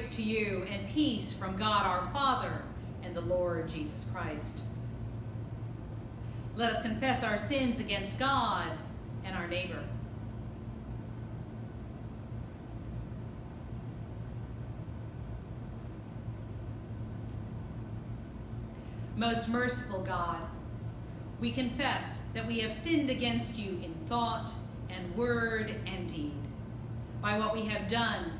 Grace to you and peace from God our Father and the Lord Jesus Christ. Let us confess our sins against God and our neighbor. Most merciful God, we confess that we have sinned against you in thought and word and deed, by what we have done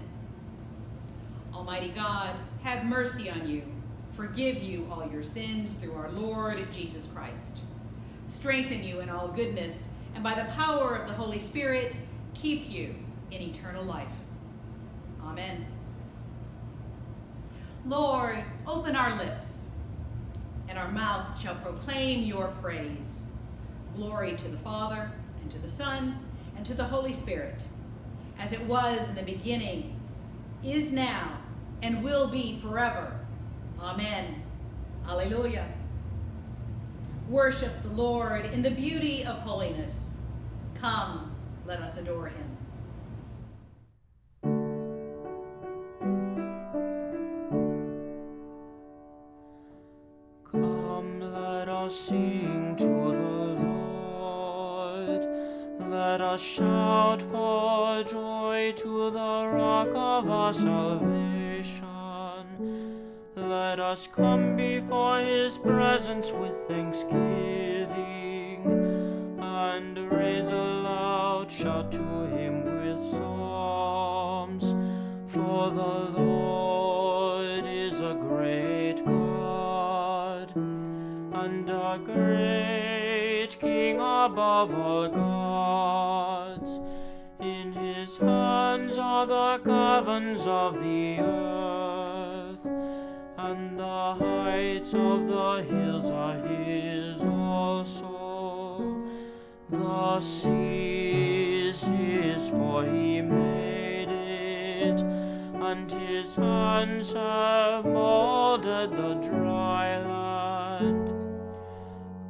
Almighty God, have mercy on you, forgive you all your sins through our Lord Jesus Christ. Strengthen you in all goodness, and by the power of the Holy Spirit, keep you in eternal life. Amen. Lord, open our lips, and our mouth shall proclaim your praise. Glory to the Father, and to the Son, and to the Holy Spirit, as it was in the beginning, is now, and will be forever. Amen. Alleluia. Worship the Lord in the beauty of holiness. Come, let us adore him. Come before his presence with thanksgiving and raise a loud shout to him with psalms. For the Lord is a great God and a great King above all gods. In his hands are the caverns of the earth, and the heights of the hills are his also. The sea is his, for he made it, and his hands have molded the dry land.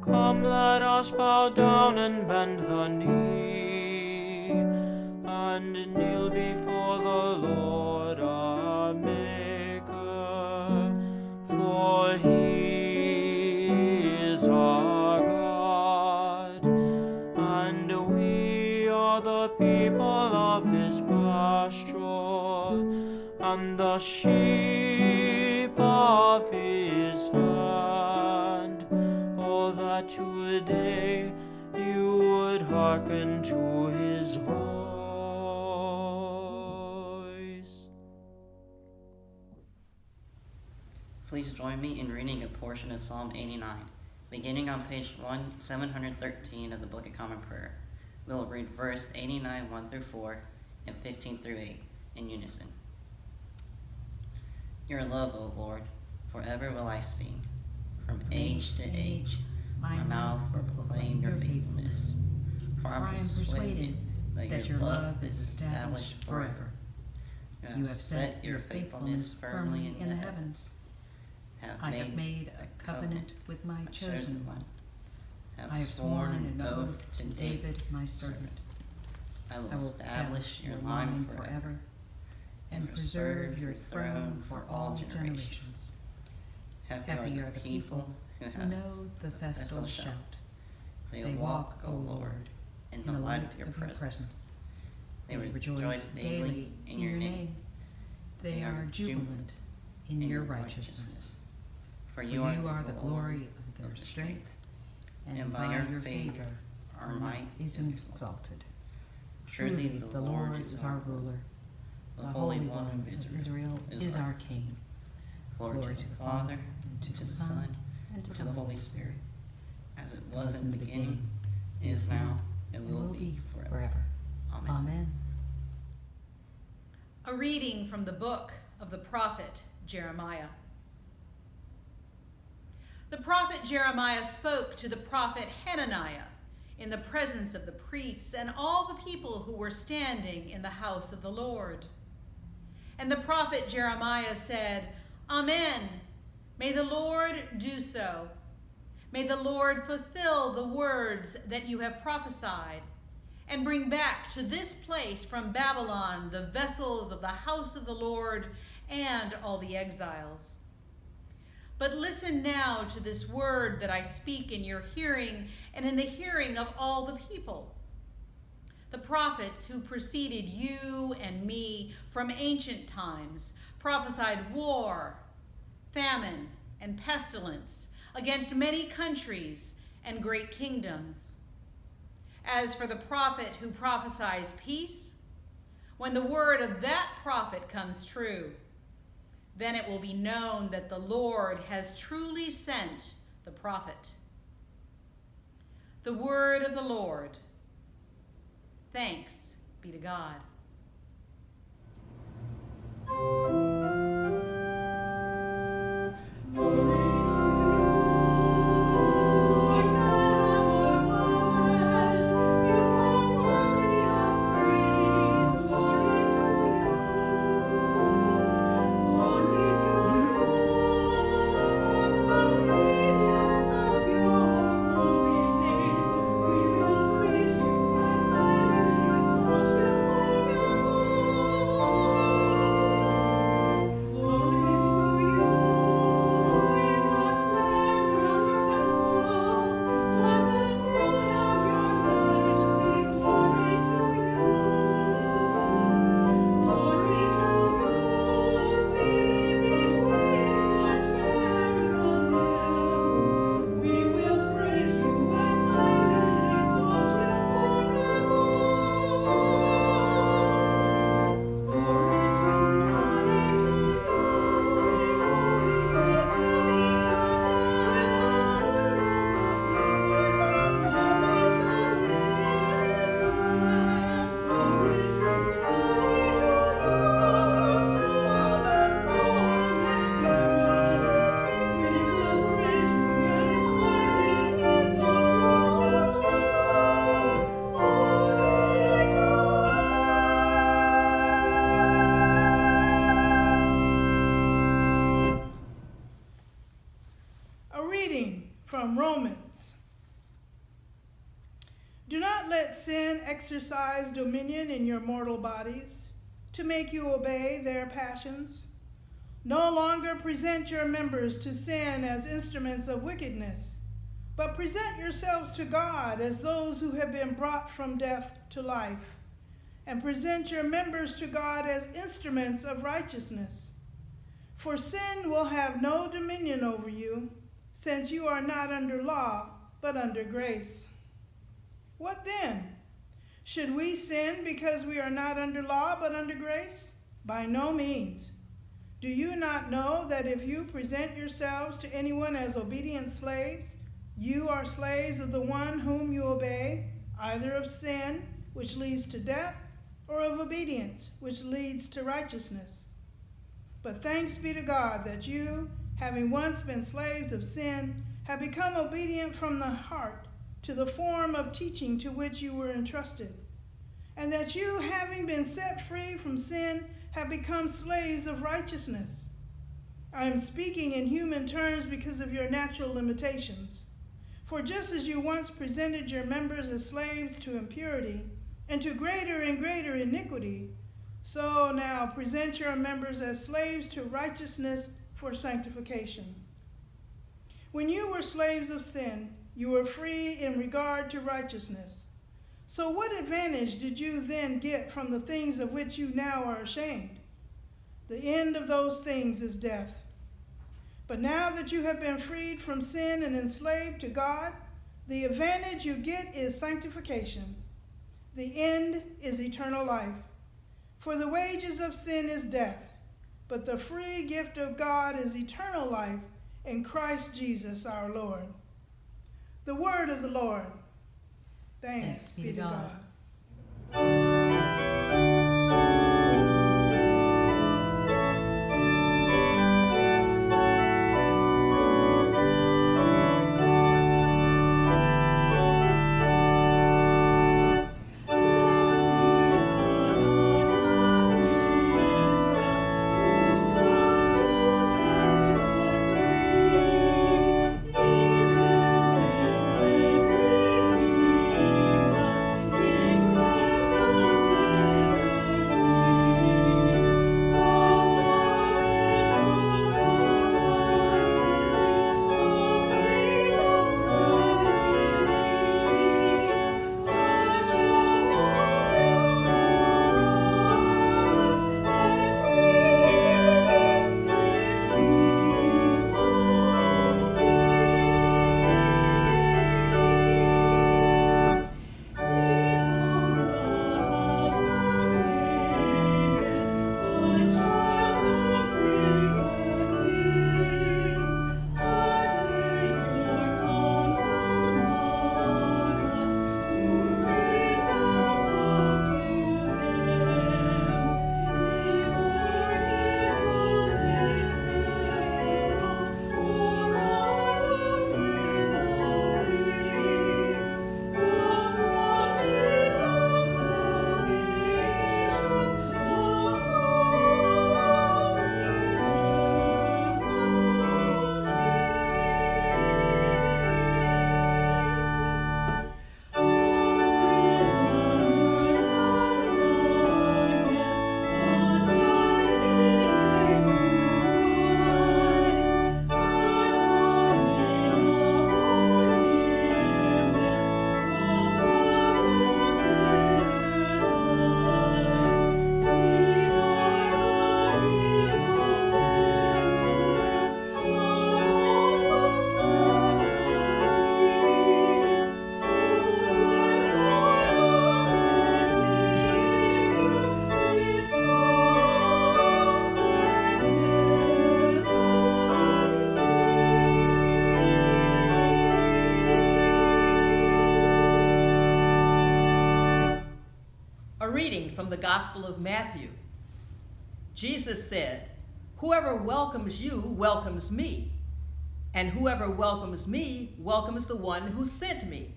Come, let us bow down and bend the knee, and kneel before the Lord our and the sheep of his hand. Oh, that today you would hearken to his voice. Please join me in reading a portion of Psalm 89, beginning on page 1, 713 of the Book of Common Prayer. We will read verse 89, 1 through 4, and 15 through 8 in unison. Your love, O Lord, forever will I sing. From age to age, my mouth will proclaim your faithfulness. For I am persuaded that your love is established forever. You have set your faithfulness firmly in the heavens. I have made a covenant with my chosen one. I have sworn an oath to David, my servant. I will establish your line forever, and preserve your throne for all generations. Happy are the people who know the festal shout. They walk, O Lord, in the light of your presence. They rejoice daily in your name, They are jubilant in your righteousness. For you are the glory of their strength, and by your favor our might is exalted. Truly the Lord is our ruler. The Holy One of Israel is our King. Glory to the Father, and to the Son, and to the Holy Spirit, as it was in the beginning, is now, and will be forever. forever. Amen. Amen. A reading from the book of the prophet Jeremiah. The prophet Jeremiah spoke to the prophet Hananiah in the presence of the priests and all the people who were standing in the house of the Lord. And the prophet Jeremiah said, Amen. May the Lord do so. May the Lord fulfill the words that you have prophesied and bring back to this place from Babylon the vessels of the house of the Lord and all the exiles. But listen now to this word that I speak in your hearing and in the hearing of all the people. The prophets who preceded you and me from ancient times prophesied war, famine, and pestilence against many countries and great kingdoms. As for the prophet who prophesies peace, when the word of that prophet comes true, then it will be known that the Lord has truly sent the prophet. The word of the Lord. Thanks be to God. Exercise dominion in your mortal bodies, to make you obey their passions. No longer present your members to sin as instruments of wickedness, but present yourselves to God as those who have been brought from death to life, and present your members to God as instruments of righteousness. For sin will have no dominion over you, since you are not under law, but under grace. What then? Should we sin because we are not under law but under grace? By no means. Do you not know that if you present yourselves to anyone as obedient slaves, you are slaves of the one whom you obey, either of sin, which leads to death, or of obedience, which leads to righteousness? But thanks be to God that you, having once been slaves of sin, have become obedient from the heart to the form of teaching to which you were entrusted, and that you, having been set free from sin, have become slaves of righteousness. I am speaking in human terms because of your natural limitations. For just as you once presented your members as slaves to impurity and to greater and greater iniquity, so now present your members as slaves to righteousness for sanctification. When you were slaves of sin, you were free in regard to righteousness. So, what advantage did you then get from the things of which you now are ashamed? The end of those things is death. But now that you have been freed from sin and enslaved to God, the advantage you get is sanctification. The end is eternal life. For the wages of sin is death, but the free gift of God is eternal life in Christ Jesus our Lord. The word of the Lord. Thanks, Thanks be to God. God. The Gospel of Matthew. Jesus said, Whoever welcomes you welcomes me, and whoever welcomes me welcomes the one who sent me.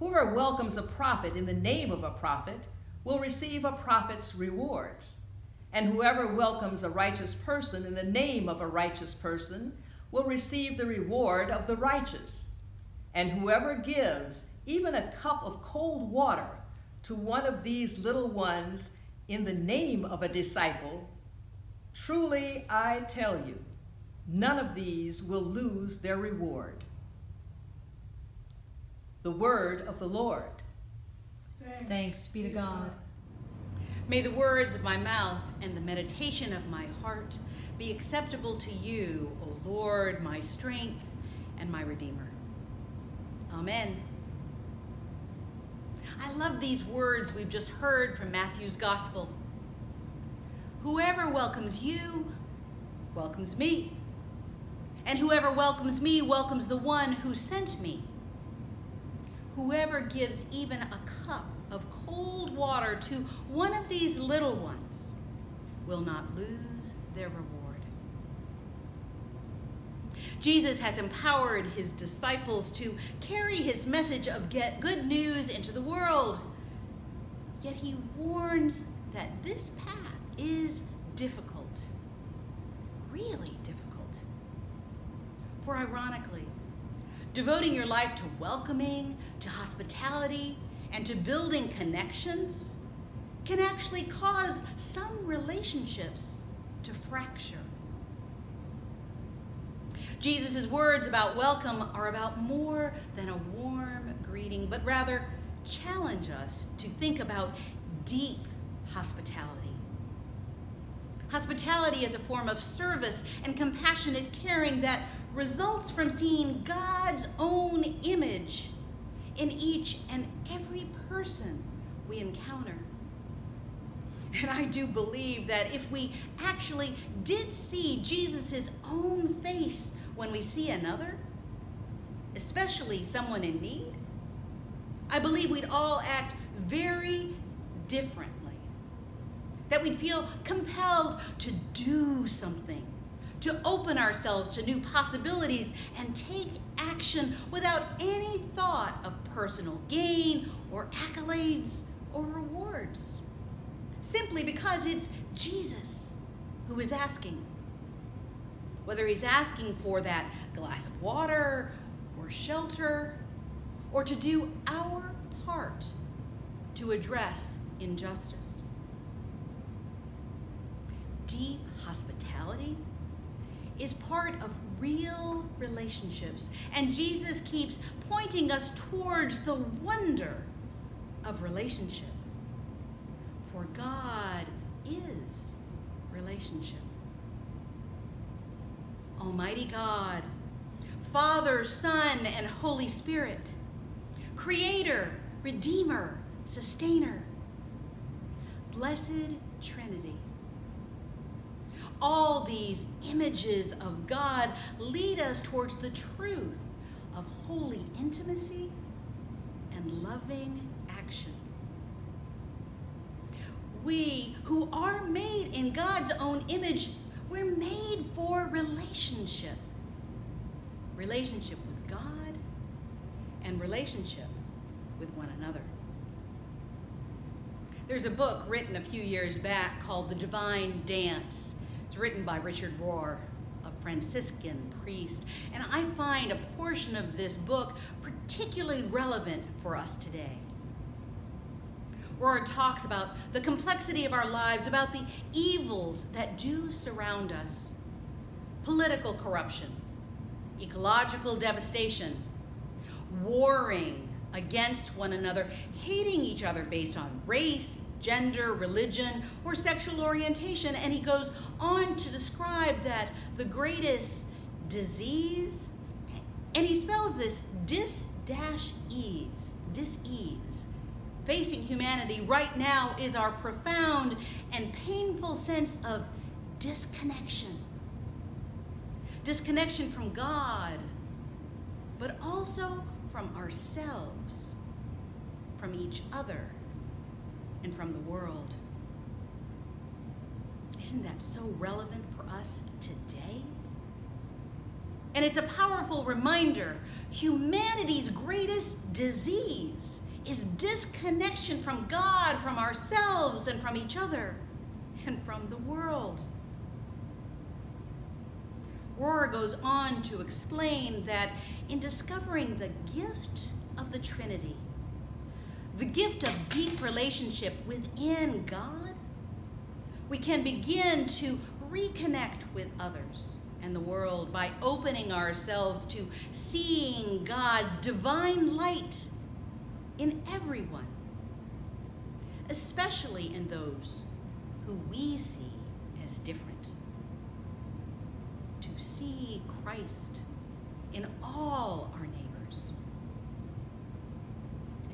Whoever welcomes a prophet in the name of a prophet will receive a prophet's rewards. And whoever welcomes a righteous person in the name of a righteous person will receive the reward of the righteous. And whoever gives even a cup of cold water to one of these little ones in the name of a disciple, truly I tell you, none of these will lose their reward. The word of the Lord. Thanks be to God. May the words of my mouth and the meditation of my heart be acceptable to you, O Lord, my strength and my Redeemer. Amen. I love these words we've just heard from Matthew's Gospel. Whoever welcomes you welcomes me, and whoever welcomes me welcomes the one who sent me. Whoever gives even a cup of cold water to one of these little ones will not lose their reward. Jesus has empowered his disciples to carry his message of get good news into the world. Yet he warns that this path is difficult, really difficult. For ironically, devoting your life to welcoming, to hospitality, and to building connections can actually cause some relationships to fracture. Jesus' words about welcome are about more than a warm greeting, but rather challenge us to think about deep hospitality. Hospitality is a form of service and compassionate caring that results from seeing God's own image in each and every person we encounter. And I do believe that if we actually did see Jesus' own face when we see another, especially someone in need, I believe we'd all act very differently. That we'd feel compelled to do something to open ourselves to new possibilities and take action without any thought of personal gain or accolades or rewards. Simply because it's Jesus who is asking. Whether he's asking for that glass of water or shelter or to do our part to address injustice. Deep hospitality is part of real relationships. And Jesus keeps pointing us towards the wonder of relationship. For God is relationship. Almighty God, Father, Son, and Holy Spirit, Creator, Redeemer, Sustainer, Blessed Trinity all these images of God lead us towards the truth of holy intimacy and loving action. We who are made in God's own image, we're made for relationship. Relationship with God and relationship with one another. There's a book written a few years back called The Divine Dance it's written by Richard Rohr, a Franciscan priest, and I find a portion of this book particularly relevant for us today. Rohr talks about the complexity of our lives, about the evils that do surround us political corruption, ecological devastation, warring against one another, hating each other based on race, gender, religion, or sexual orientation. And he goes on to describe that the greatest disease, and he spells this dis dash ease, dis-ease, facing humanity right now is our profound and painful sense of disconnection. Disconnection from God, but also from ourselves, from each other and from the world. Isn't that so relevant for us today? And it's a powerful reminder humanity's greatest disease is disconnection from God, from ourselves, and from each other, and from the world. Rohr goes on to explain that in discovering the gift of the Trinity, the gift of deep relationship within God, we can begin to reconnect with others and the world by opening ourselves to seeing God's divine light in everyone, especially in those who we see as different. To see Christ in all our neighbors.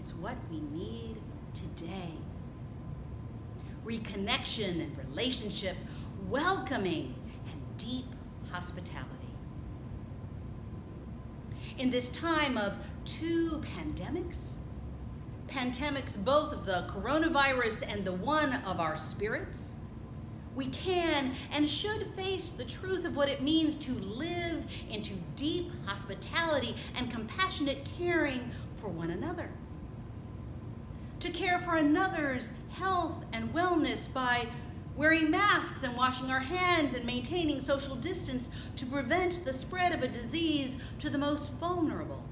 It's what we need today. Reconnection and relationship, welcoming and deep hospitality. In this time of two pandemics, pandemics both of the coronavirus and the one of our spirits, we can and should face the truth of what it means to live into deep hospitality and compassionate caring for one another. To care for another's health and wellness by wearing masks and washing our hands and maintaining social distance to prevent the spread of a disease to the most vulnerable.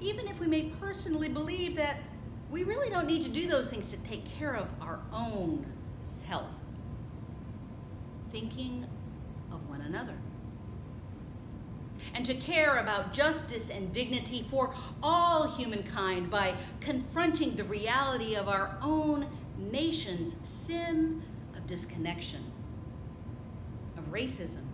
Even if we may personally believe that we really don't need to do those things to take care of our own health. Thinking of one another. And to care about justice and dignity for all humankind by confronting the reality of our own nation's sin of disconnection, of racism,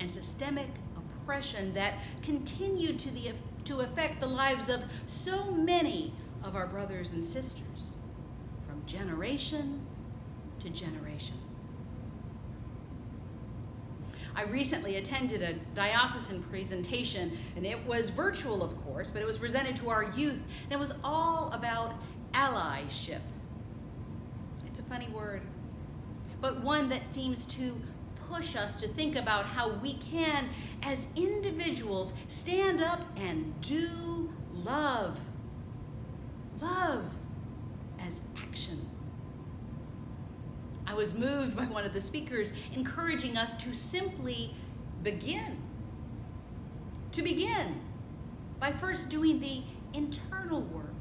and systemic oppression that continue to, the, to affect the lives of so many of our brothers and sisters from generation to generation. I recently attended a diocesan presentation, and it was virtual, of course, but it was presented to our youth, and it was all about allyship. It's a funny word, but one that seems to push us to think about how we can, as individuals, stand up and do love. Love as action. I was moved by one of the speakers encouraging us to simply begin. To begin by first doing the internal work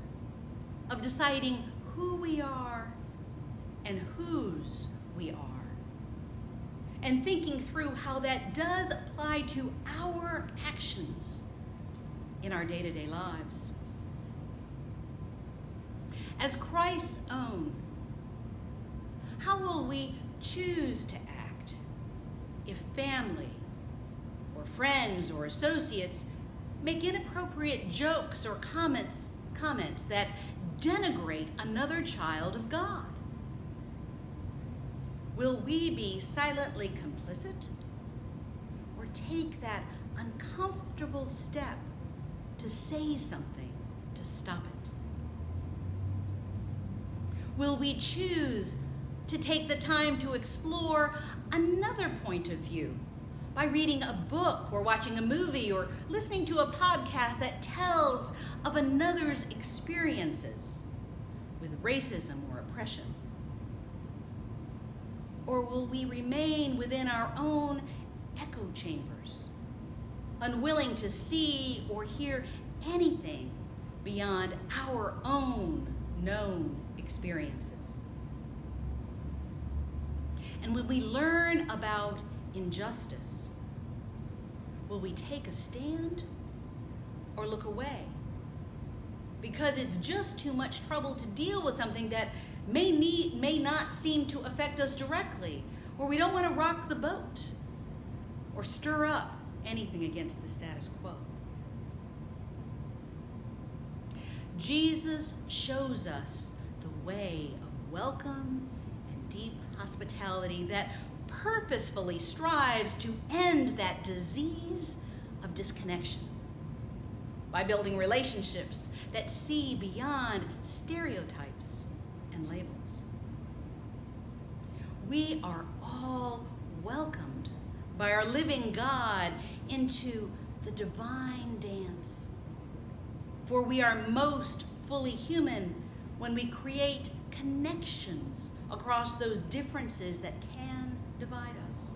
of deciding who we are and whose we are. And thinking through how that does apply to our actions in our day to day lives. As Christ's own, how will we choose to act if family or friends or associates make inappropriate jokes or comments, comments that denigrate another child of God? Will we be silently complicit or take that uncomfortable step to say something to stop it? Will we choose to take the time to explore another point of view by reading a book or watching a movie or listening to a podcast that tells of another's experiences with racism or oppression? Or will we remain within our own echo chambers, unwilling to see or hear anything beyond our own known experiences? And when we learn about injustice, will we take a stand or look away? Because it's just too much trouble to deal with something that may, need, may not seem to affect us directly, or we don't want to rock the boat or stir up anything against the status quo. Jesus shows us the way of welcome and deep hospitality that purposefully strives to end that disease of disconnection by building relationships that see beyond stereotypes and labels. We are all welcomed by our living God into the divine dance. For we are most fully human when we create connections across those differences that can divide us.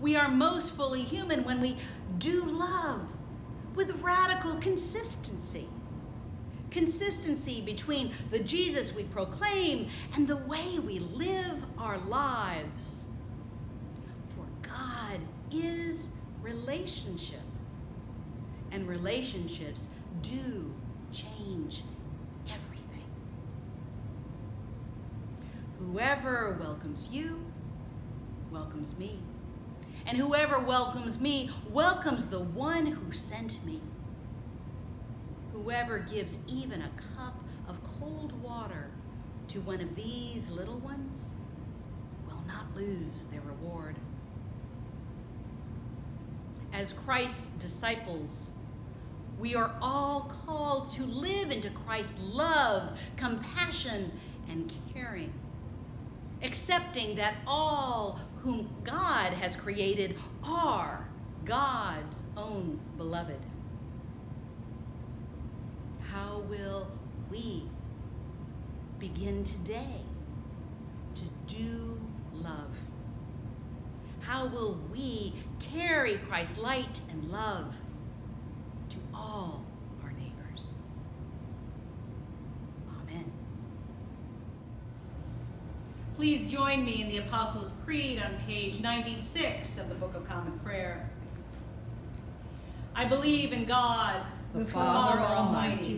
We are most fully human when we do love with radical consistency. Consistency between the Jesus we proclaim and the way we live our lives. For God is relationship, and relationships do change everything. Whoever welcomes you welcomes me. And whoever welcomes me welcomes the one who sent me. Whoever gives even a cup of cold water to one of these little ones will not lose their reward. As Christ's disciples, we are all called to live into Christ's love, compassion, and caring, accepting that all whom God has created are God's own beloved. How will we begin today to do love? How will we carry Christ's light and love to all our neighbors? Amen. Please join me in the Apostles' Creed on page 96 of the Book of Common Prayer. I believe in God, the Father Almighty,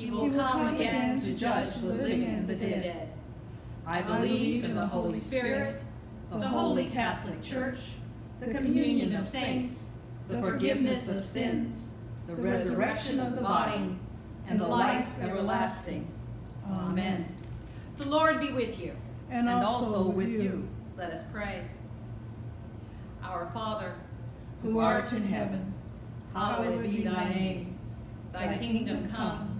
He will come again to judge the living and the dead. I believe in the Holy Spirit, the Holy Catholic Church, the communion of saints, the forgiveness of sins, the resurrection of the body, and the life everlasting. Amen. The Lord be with you. And, And also, also with you, Let us pray. Our Father, who art in heaven, hallowed be thy name. thy kingdom come,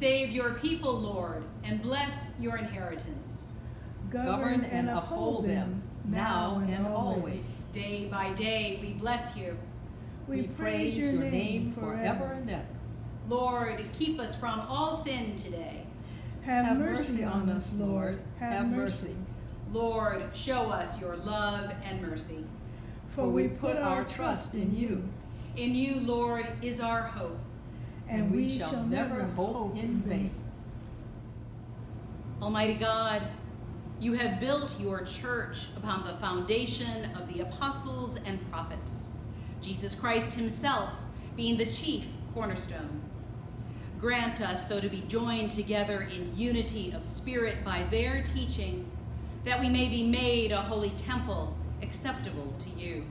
Save your people, Lord, and bless your inheritance. Govern and uphold them, now and always. Day by day we bless you. We praise your name forever and ever. Lord, keep us from all sin today. Have mercy on us, Lord. Have mercy. Lord, show us your love and mercy. For we put our trust in you, In you, Lord, is our hope. And we shall never hope in vain. Almighty God, you have built your church upon the foundation of the apostles and prophets, Jesus Christ himself being the chief cornerstone. Grant us so to be joined together in unity of spirit by their teaching, that we may be made a holy temple acceptable to you.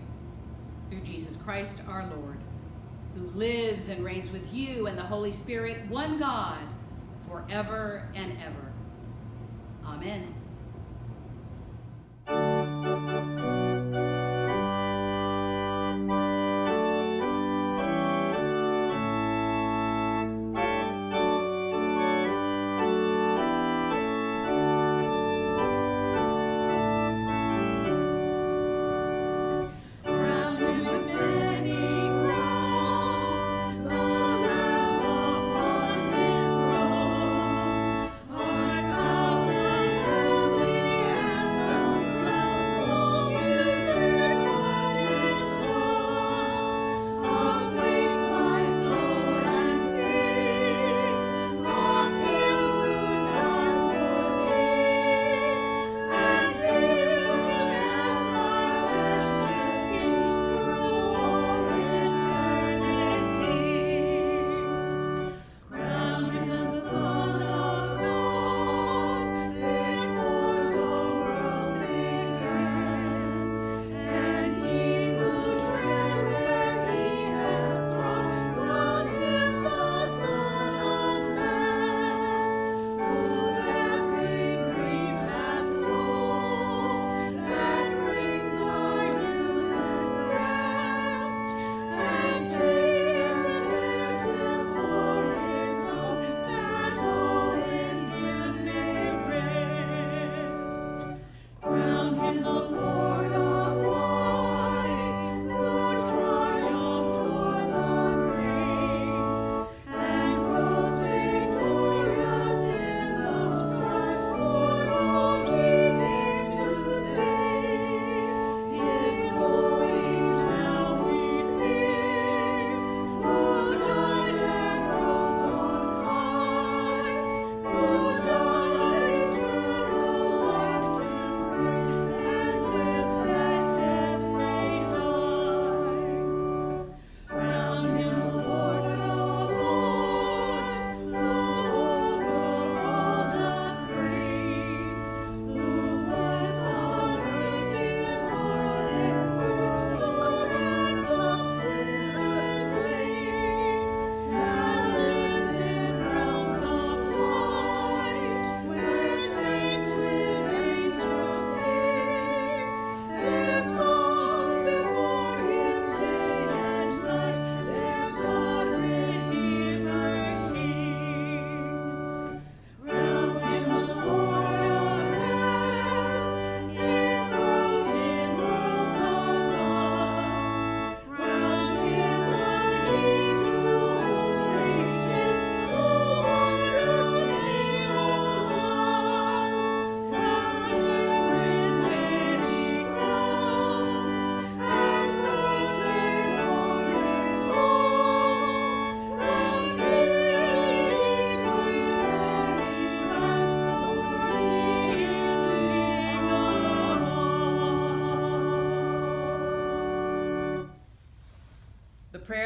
Through Jesus Christ our Lord, who lives and reigns with you and the Holy Spirit, one God, forever and ever. Amen.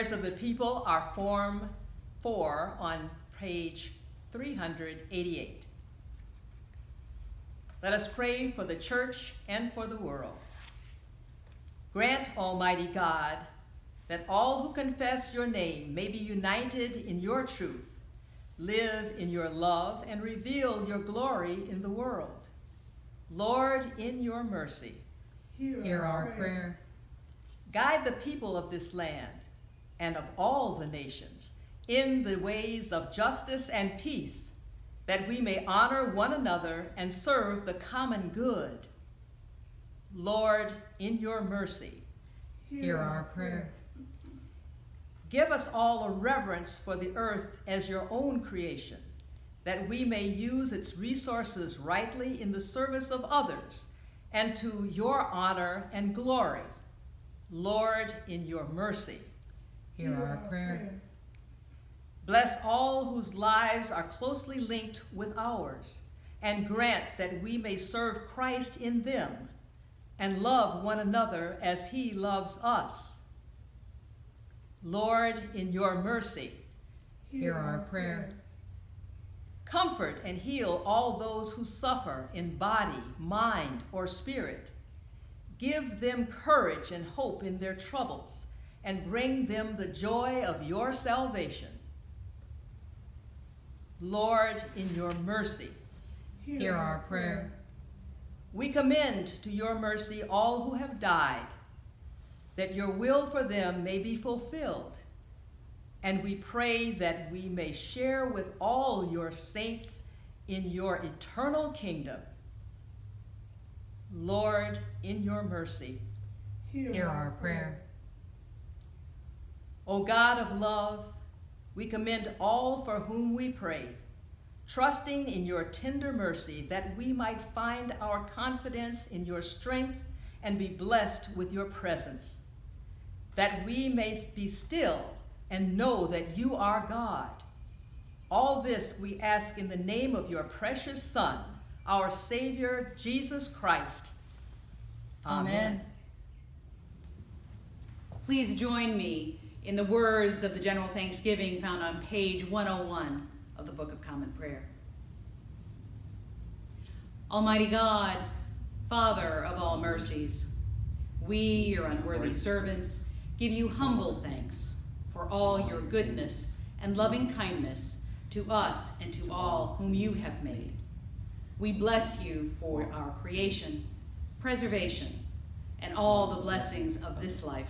Prayers of the people are Form 4 on page 388. Let us pray for the church and for the world. Grant, Almighty God, that all who confess your name may be united in your truth, live in your love, and reveal your glory in the world. Lord, in your mercy, hear our prayer. Guide the people of this land and of all the nations in the ways of justice and peace, that we may honor one another and serve the common good. Lord, in your mercy, hear our prayer. Give us all a reverence for the earth as your own creation, that we may use its resources rightly in the service of others and to your honor and glory. Lord, in your mercy, hear our prayer. Bless all whose lives are closely linked with ours, and grant that we may serve Christ in them and love one another as he loves us. Lord, in your mercy, hear our prayer. Comfort and heal all those who suffer in body, mind, or spirit. Give them courage and hope in their troubles, and bring them the joy of your salvation. Lord, in your mercy, hear our prayer. We commend to your mercy all who have died that your will for them may be fulfilled. And we pray that we may share with all your saints in your eternal kingdom. Lord, in your mercy, hear our prayer. O God of love, we commend all for whom we pray, trusting in your tender mercy that we might find our confidence in your strength and be blessed with your presence that we may be still and know that you are God. All this we ask in the name of your precious Son, our Savior, Jesus Christ. Amen. Amen. Please join me in the words of the General Thanksgiving found on page 101 of the Book of Common Prayer. Almighty God, Father of all mercies, we, your unworthy servants, give you humble thanks for all your goodness and loving kindness to us and to all whom you have made. We bless you for our creation, preservation, and all the blessings of this life.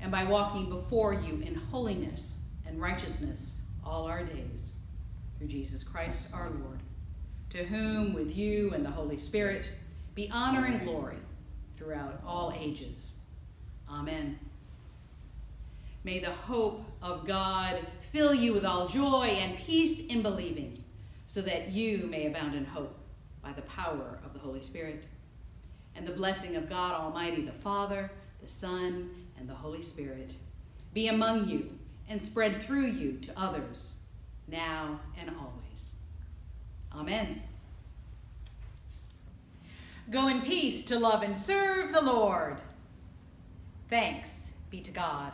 and by walking before you in holiness and righteousness all our days. Through Jesus Christ our Lord, to whom with you and the Holy Spirit be honor and glory throughout all ages. Amen. May the hope of God fill you with all joy and peace in believing, so that you may abound in hope by the power of the Holy Spirit. And the blessing of God Almighty, the Father, the Son, and the Holy Spirit be among you and spread through you to others, now and always. Amen. Go in peace to love and serve the Lord. Thanks be to God.